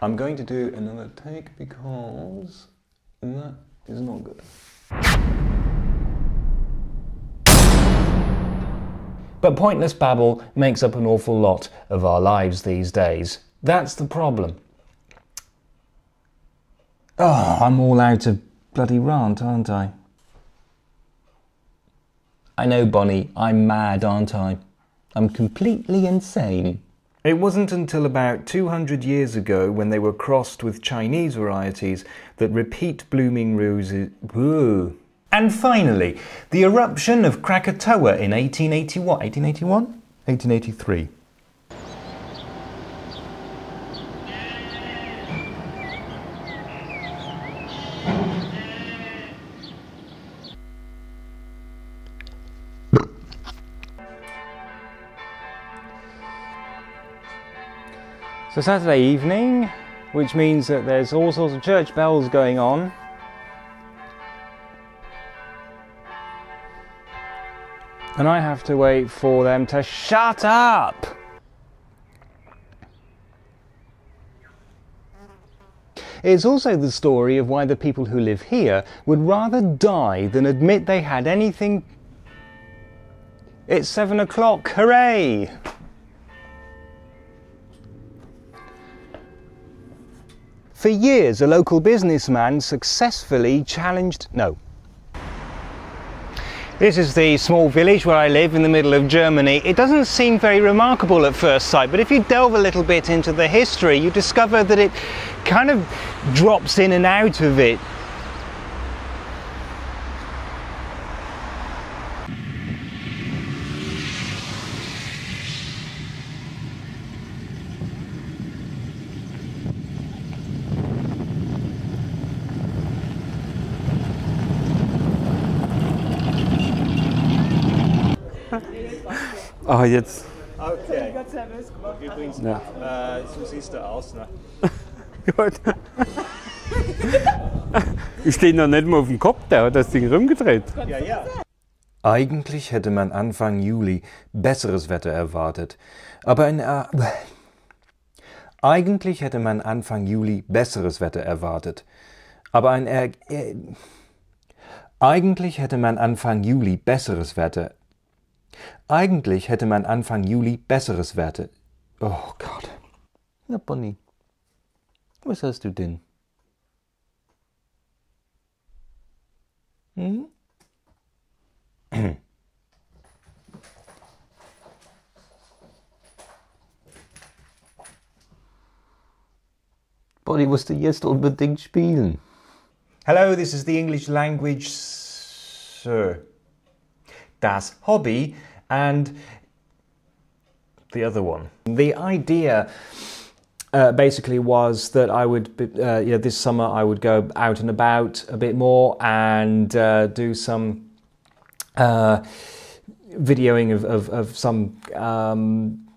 I'm going to do another take because that is not good. But pointless babble makes up an awful lot of our lives these days. That's the problem. Oh, I'm all out of bloody rant, aren't I? I know, Bonnie, I'm mad, aren't I? I'm completely insane. It wasn't until about 200 years ago, when they were crossed with Chinese varieties, that repeat blooming roses. Whoa. And finally, the eruption of Krakatoa in 1881. 1881? 1883. So Saturday evening, which means that there's all sorts of church bells going on. And I have to wait for them to shut up. It's also the story of why the people who live here would rather die than admit they had anything. It's seven o'clock, hooray! For years, a local businessman successfully challenged. No. This is the small village where I live in the middle of Germany. It doesn't seem very remarkable at first sight, but if you delve a little bit into the history, you discover that it kind of drops in and out of it Ah, jetzt. Okay. Übrigens, Ja. äh, so siehst du aus, ne? Gut. Ich stehe noch nicht mal auf dem Kopf, der hat das Ding rumgedreht. Ja, ja. Eigentlich hätte man Anfang Juli besseres Wetter erwartet, aber in äh, Eigentlich hätte man Anfang Juli besseres Wetter erwartet, aber ein er äh, Eigentlich hätte man Anfang Juli besseres Wetter. Eigentlich hätte man Anfang Juli besseres Wetter. Oh Gott. Na Bonnie, was hast du denn? Hm? Bonnie musste jetzt unbedingt spielen. Hello, this is the English language, sir. Das Hobby and the other one. The idea uh, basically was that I would, be, uh, you know, this summer I would go out and about a bit more and uh, do some uh, videoing of, of, of some. Um,